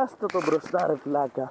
Άστο το μπροστά ρε πλάκα.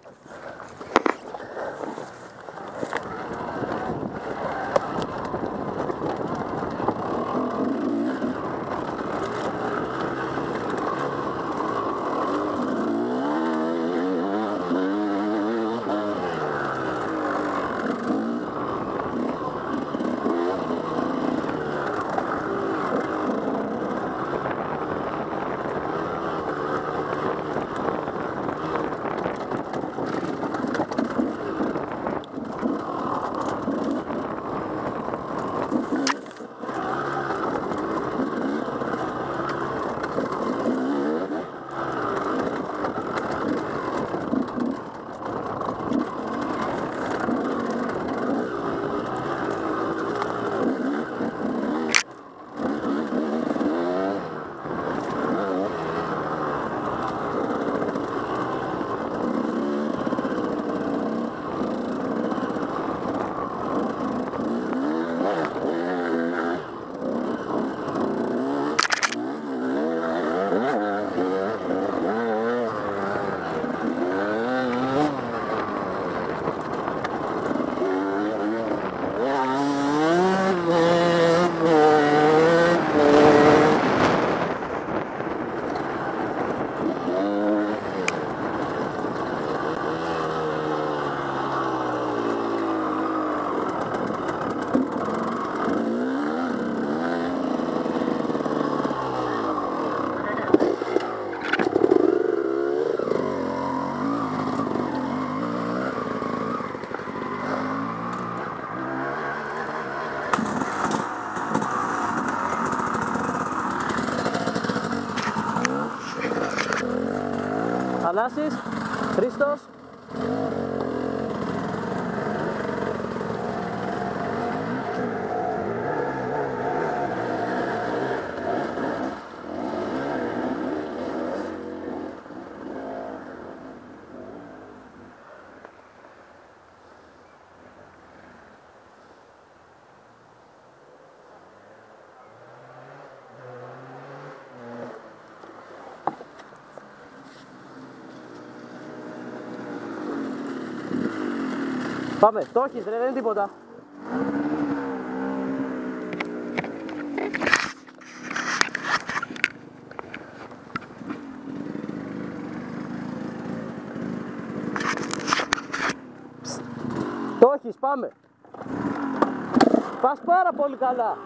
Alasis, Christos. Πάμε, το έχεις ρε, δεν είναι τίποτα. Ψτ. Το έχεις, πάμε. Πας πάρα πολύ καλά.